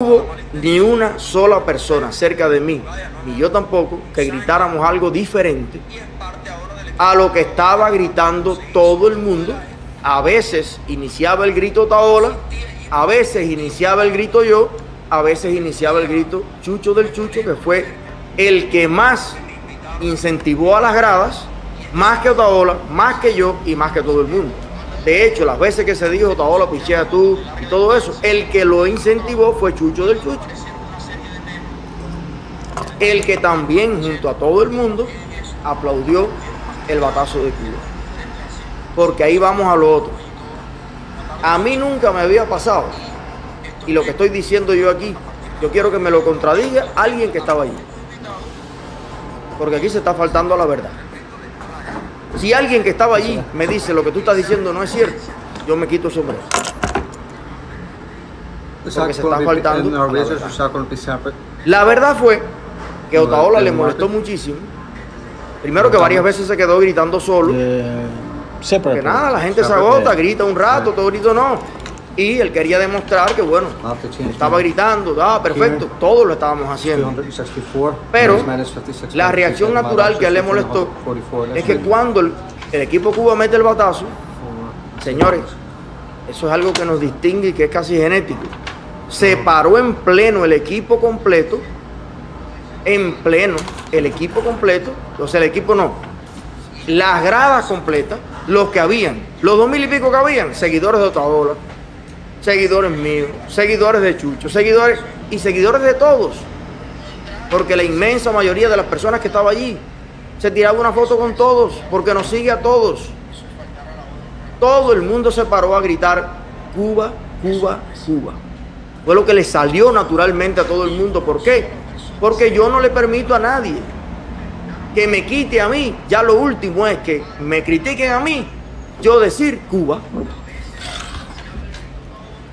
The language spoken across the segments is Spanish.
hubo ni una sola persona cerca de mí, ni yo tampoco, que gritáramos algo diferente a lo que estaba gritando todo el mundo. A veces iniciaba el grito Taola, a veces iniciaba el grito yo, a veces iniciaba el grito Chucho del Chucho, que fue el que más incentivó a las gradas, más que Otaola, más que yo y más que todo el mundo. De hecho, las veces que se dijo Otaola, pichea tú y todo eso, el que lo incentivó fue Chucho del Chucho. El que también, junto a todo el mundo, aplaudió el batazo de Cuba. Porque ahí vamos a lo otro. A mí nunca me había pasado. Y lo que estoy diciendo yo aquí, yo quiero que me lo contradiga alguien que estaba allí. Porque aquí se está faltando a la verdad. Si alguien que estaba allí me dice lo que tú estás diciendo no es cierto, yo me quito el sombrero. Porque se está faltando. La verdad. La verdad fue que Otaola le molestó muchísimo. Primero que varias veces se quedó gritando solo. Que nada, la gente se agota, grita un rato, todo grito no. Y él quería demostrar que, bueno, estaba gritando, ah, perfecto, todos lo estábamos haciendo. Pero la reacción natural que a él le molestó es que cuando el, el equipo Cuba mete el batazo, señores, eso es algo que nos distingue y que es casi genético. Se paró en pleno el equipo completo, en pleno el equipo completo, o sea, el equipo no, las gradas completas, los que habían, los dos mil y pico que habían, seguidores de Otaola, seguidores míos, seguidores de Chucho, seguidores y seguidores de todos. Porque la inmensa mayoría de las personas que estaban allí se tiraba una foto con todos, porque nos sigue a todos. Todo el mundo se paró a gritar Cuba, Cuba, Cuba. Fue lo que le salió naturalmente a todo el mundo. ¿Por qué? Porque yo no le permito a nadie que me quite a mí. Ya lo último es que me critiquen a mí, yo decir Cuba.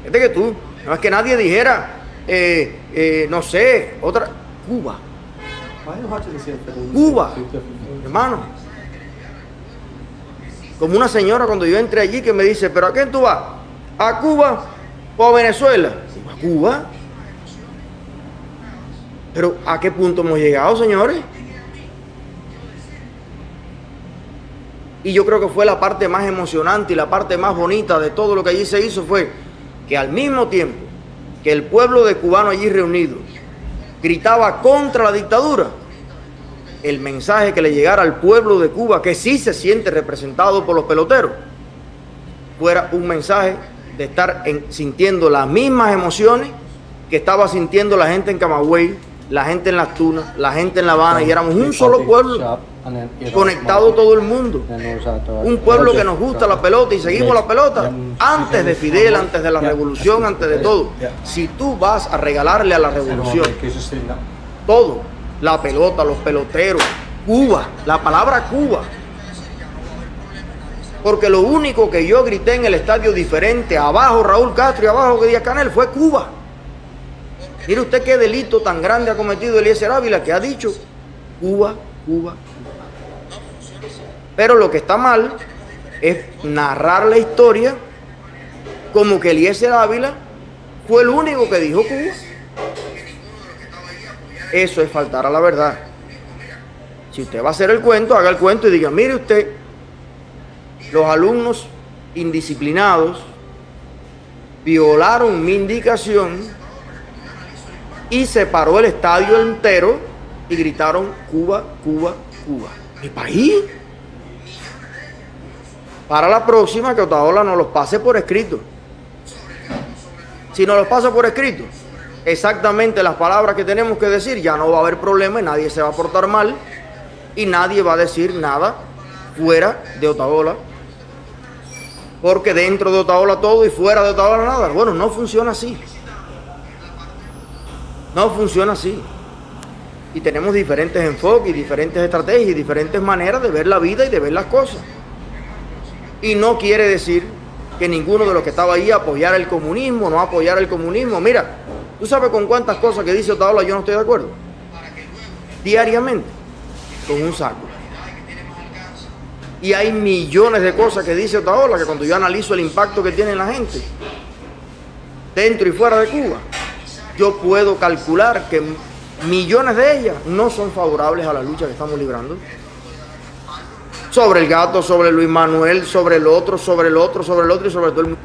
Fíjate que tú, no es que nadie dijera, eh, eh, no sé, otra, Cuba. Cuba, hermano. Como una señora cuando yo entré allí que me dice, ¿pero a quién tú vas? ¿A Cuba o a Venezuela? ¿A Cuba? Pero ¿a qué punto hemos llegado, señores? Y yo creo que fue la parte más emocionante y la parte más bonita de todo lo que allí se hizo fue que al mismo tiempo que el pueblo de cubano allí reunido gritaba contra la dictadura, el mensaje que le llegara al pueblo de Cuba, que sí se siente representado por los peloteros, fuera un mensaje de estar sintiendo las mismas emociones que estaba sintiendo la gente en Camagüey, la gente en Las Tunas, la gente en La Habana, y éramos un solo pueblo conectado todo el mundo. Un pueblo que nos gusta la pelota y seguimos la pelota antes de Fidel, antes de la revolución, antes de todo. Si tú vas a regalarle a la revolución todo, la pelota, los peloteros, Cuba, la palabra Cuba. Porque lo único que yo grité en el estadio diferente, abajo Raúl Castro y abajo Díaz Canel, fue Cuba. Mire usted qué delito tan grande ha cometido Eliezer Ávila que ha dicho Cuba, Cuba, pero lo que está mal es narrar la historia como que Eliezer Ávila fue el único que dijo Cuba. Eso es faltar a la verdad. Si usted va a hacer el cuento, haga el cuento y diga, mire usted, los alumnos indisciplinados violaron mi indicación y se paró el estadio entero y gritaron Cuba, Cuba, Cuba. Mi país para la próxima que Otaola nos los pase por escrito. Si nos los pasa por escrito, exactamente las palabras que tenemos que decir, ya no va a haber problema y nadie se va a portar mal y nadie va a decir nada fuera de Otaola. Porque dentro de Otaola todo y fuera de Otaola nada. Bueno, no funciona así. No funciona así. Y tenemos diferentes enfoques, diferentes estrategias diferentes maneras de ver la vida y de ver las cosas. Y no quiere decir que ninguno de los que estaba ahí apoyara el comunismo, no apoyara el comunismo. Mira, ¿tú sabes con cuántas cosas que dice Otaola yo no estoy de acuerdo? Diariamente, con un saco. Y hay millones de cosas que dice Otaola que cuando yo analizo el impacto que tiene en la gente, dentro y fuera de Cuba, yo puedo calcular que millones de ellas no son favorables a la lucha que estamos librando. Sobre el gato, sobre Luis Manuel, sobre el otro, sobre el otro, sobre el otro y sobre todo el mundo.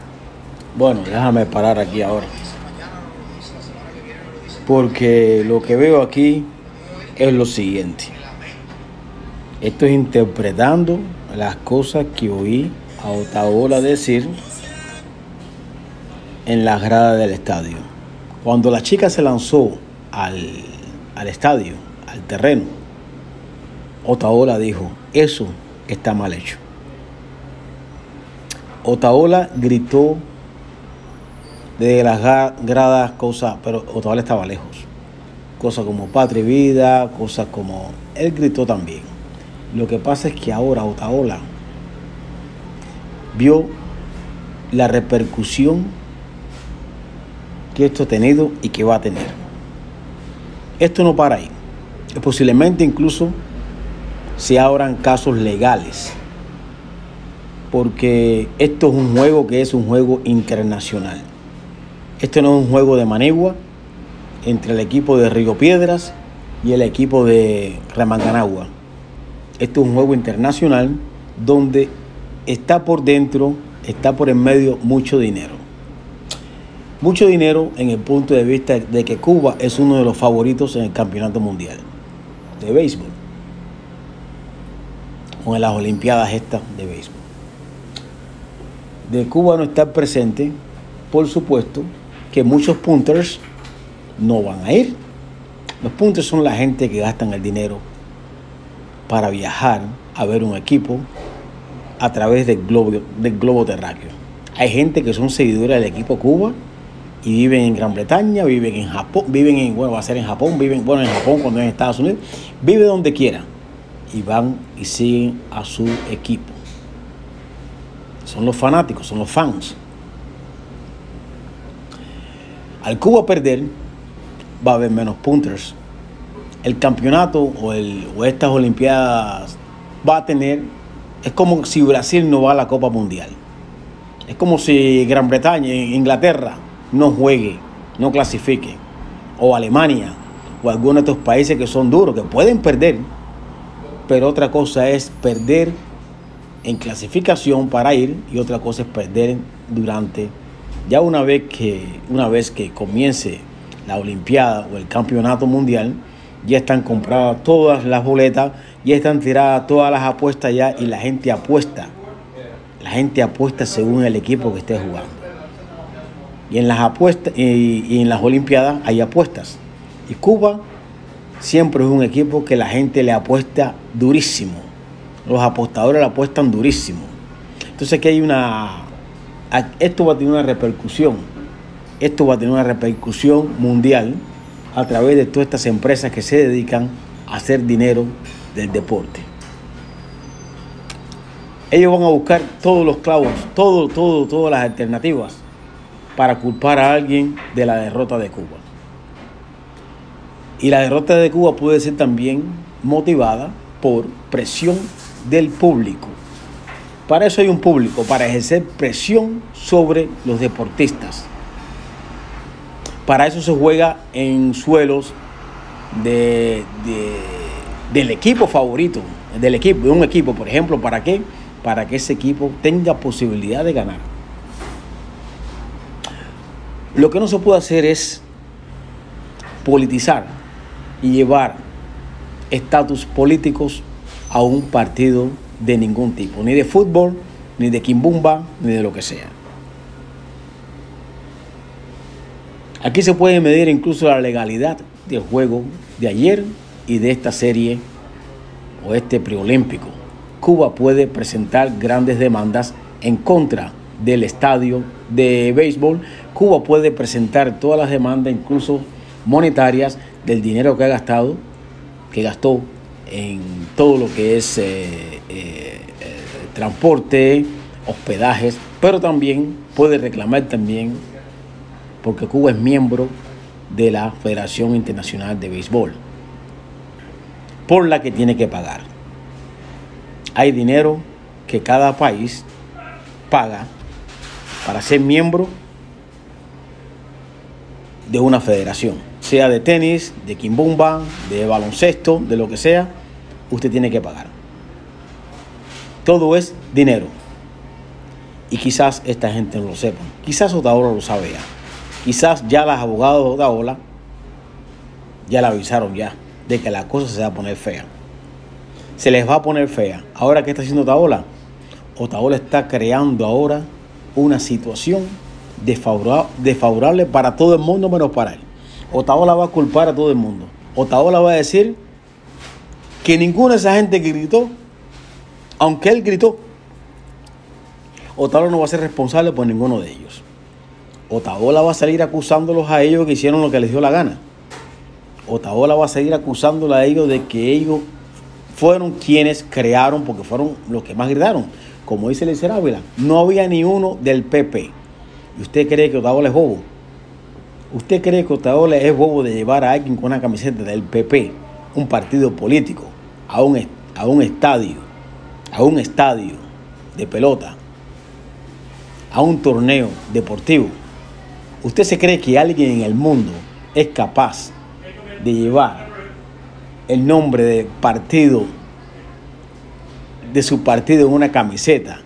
Bueno, déjame parar aquí ahora. Porque lo que veo aquí es lo siguiente. Esto es interpretando las cosas que oí a Otaola decir en la grada del estadio. Cuando la chica se lanzó al, al estadio, al terreno, Otaola dijo, eso está mal hecho. Otaola gritó de las gradas cosas, pero Otaola estaba lejos. Cosas como patria y vida, cosas como... Él gritó también. Lo que pasa es que ahora Otaola vio la repercusión que esto ha tenido y que va a tener. Esto no para ahí. Posiblemente incluso se abran casos legales. Porque esto es un juego que es un juego internacional. Esto no es un juego de manegua entre el equipo de Río Piedras y el equipo de Remanganagua. Esto es un juego internacional donde está por dentro, está por en medio mucho dinero. Mucho dinero en el punto de vista de que Cuba es uno de los favoritos en el campeonato mundial de béisbol. O en las Olimpiadas estas de béisbol. De Cuba no estar presente, por supuesto, que muchos punters no van a ir. Los punters son la gente que gastan el dinero para viajar a ver un equipo a través del globo, del globo terráqueo. Hay gente que son seguidores del equipo Cuba y viven en Gran Bretaña, viven en Japón, viven en, bueno, va a ser en Japón, viven, bueno, en Japón cuando en Estados Unidos, vive donde quiera y van y siguen a su equipo. Son los fanáticos, son los fans. Al Cuba perder, va a haber menos punters. El campeonato o, el, o estas Olimpiadas va a tener, es como si Brasil no va a la Copa Mundial. Es como si Gran Bretaña, Inglaterra, no juegue, no clasifique. O Alemania, o algunos de estos países que son duros, que pueden perder. Pero otra cosa es perder en clasificación para ir y otra cosa es perder durante ya una vez que una vez que comience la olimpiada o el campeonato mundial ya están compradas todas las boletas ya están tiradas todas las apuestas ya y la gente apuesta la gente apuesta según el equipo que esté jugando y en las apuestas y, en las Olimpiadas hay apuestas. Y Cuba siempre es un equipo que la gente le apuesta durísimo. Los apostadores le apuestan durísimo. Entonces aquí hay una esto va a tener una repercusión. Esto va a tener una repercusión mundial a través de todas estas empresas que se dedican a hacer dinero del deporte. Ellos van a buscar todos los clavos, todo, todo, todas las alternativas para culpar a alguien de la derrota de Cuba. Y la derrota de Cuba puede ser también motivada por presión del público. Para eso hay un público, para ejercer presión sobre los deportistas. Para eso se juega en suelos de, del equipo favorito, del equipo, de un equipo, por ejemplo, ¿para qué? Para que ese equipo tenga posibilidad de ganar. Lo que no se puede hacer es politizar y llevar estatus políticos a un partido de ningún tipo, ni de fútbol, ni de quimbumba, ni de lo que sea. Aquí se puede medir incluso la legalidad del juego de ayer y de esta serie o este preolímpico. Cuba puede presentar grandes demandas en contra del estadio de béisbol, Cuba puede presentar todas las demandas, incluso monetarias, del dinero que ha gastado, que gastó en todo lo que es eh, eh, transporte, hospedajes, pero también puede reclamar también, porque Cuba es miembro de la Federación Internacional de Béisbol, por la que tiene que pagar. Hay dinero que cada país paga para ser miembro de una federación, sea de tenis, de quimbumba, de baloncesto, de lo que sea, usted tiene que pagar. Todo es dinero. Y quizás esta gente no lo sepa. Quizás Otaola lo sabe ya. Quizás ya los abogados de Otaola ya le avisaron ya de que la cosa se va a poner fea. Se les va a poner fea. Ahora, ¿qué está haciendo Otaola? Otaola está creando ahora una situación desfavorable para todo el mundo menos para él. Otaola va a culpar a todo el mundo. Otaola va a decir que ninguna de esa gente gritó, aunque él gritó, Otaola no va a ser responsable por ninguno de ellos. Otaola va a salir acusándolos a ellos que hicieron lo que les dio la gana. Otaola va a seguir acusándolos a ellos de que ellos fueron quienes crearon, porque fueron los que más gritaron. Como dice el Ávila, no había ni uno del PP. ¿Y usted cree que Otaola es bobo? ¿Usted cree que Otaola es bobo de llevar a alguien con una camiseta del PP, un partido político, a un, a un estadio, a un estadio de pelota, a un torneo deportivo? ¿Usted se cree que alguien en el mundo es capaz de llevar el nombre de partido, de su partido en una camiseta,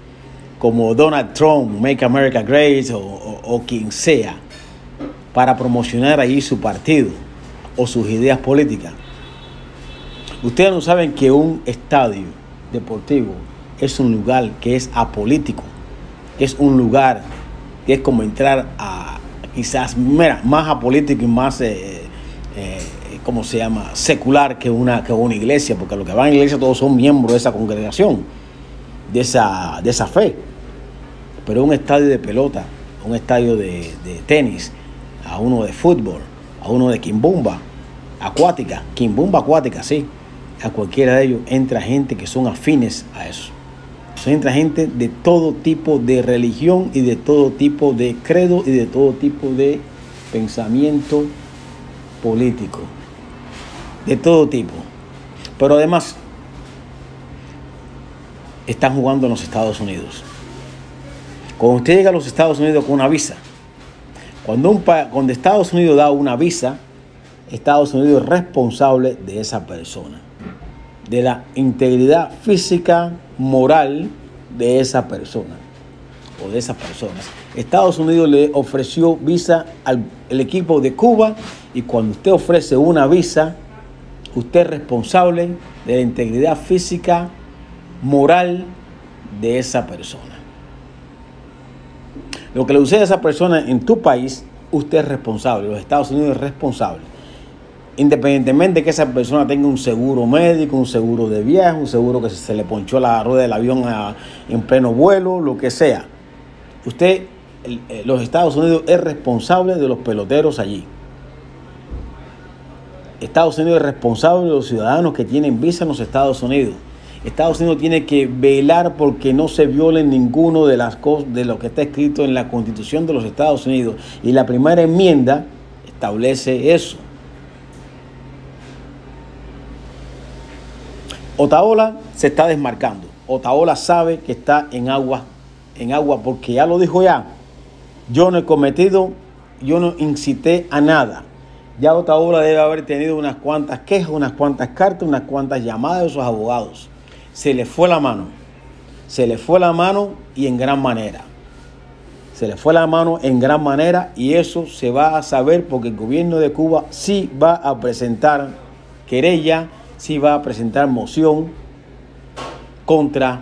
como Donald Trump, Make America Great o, quien sea, para promocionar ahí su partido o sus ideas políticas? Ustedes no saben que un estadio deportivo es un lugar que es apolítico, es un lugar que es como entrar a quizás mira, más apolítico y más, eh, eh, ¿cómo se llama?, secular que una, que una iglesia, porque los que van a la iglesia todos son miembros de esa congregación, de esa, de esa fe. Pero un estadio de pelota, un estadio de, tenis, a uno de fútbol, a uno de quimbumba, acuática, quimbumba acuática, sí, a cualquiera de ellos entra gente que son afines a eso entra gente de todo tipo de religión y de todo tipo de credo y de todo tipo de pensamiento político. De todo tipo. Pero además, están jugando en los Estados Unidos. Cuando usted llega a los Estados Unidos con una visa, cuando, Estados Unidos da una visa, Estados Unidos es responsable de esa persona, de la integridad física, moral de esa persona o de esas personas. Estados Unidos le ofreció visa al equipo de Cuba y cuando usted ofrece una visa, usted es responsable de la integridad física, moral de esa persona. Lo que le sucede a esa persona en tu país, usted es responsable, los Estados Unidos es responsable independientemente de que esa persona tenga un seguro médico, un seguro de viaje, un seguro que se le ponchó la rueda del avión en pleno vuelo, lo que sea. Usted, eh, los Estados Unidos es responsable de los peloteros allí. Estados Unidos es responsable de los ciudadanos que tienen visa en los Estados Unidos. Estados Unidos tiene que velar porque no se violen ninguno de las cosas de lo que está escrito en la Constitución de los Estados Unidos. Y la primera enmienda establece eso. Otaola se está desmarcando. Otaola sabe que está en agua, en agua, porque ya lo dijo ya. Yo no he cometido, yo no incité a nada. Ya Otaola debe haber tenido unas cuantas quejas, unas cuantas cartas, unas cuantas llamadas de sus abogados. Se le fue la mano. Se le fue la mano y en gran manera. Se le fue la mano en gran manera y eso se va a saber porque el gobierno de Cuba sí va a presentar querella si va a presentar moción contra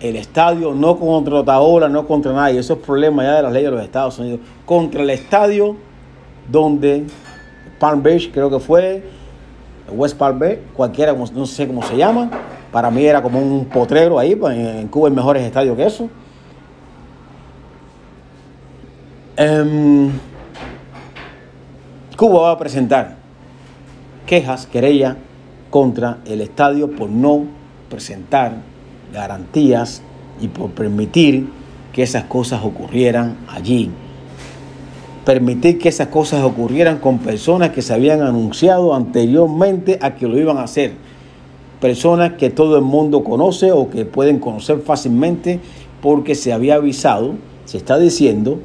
el estadio, no contra Otaola, no contra nadie. Eso es problema ya de las leyes de los Estados Unidos. Contra el estadio donde Palm Beach, creo que fue, West Palm Beach, cualquiera, no sé cómo se llama. Para mí era como un potrero ahí, pues, en Cuba hay mejores estadios que eso. Em, Cuba va a presentar quejas, querella contra el estadio por no presentar garantías y por permitir que esas cosas ocurrieran allí. Permitir que esas cosas ocurrieran con personas que se habían anunciado anteriormente a que lo iban a hacer. Personas que todo el mundo conoce o que pueden conocer fácilmente porque se había avisado, se está diciendo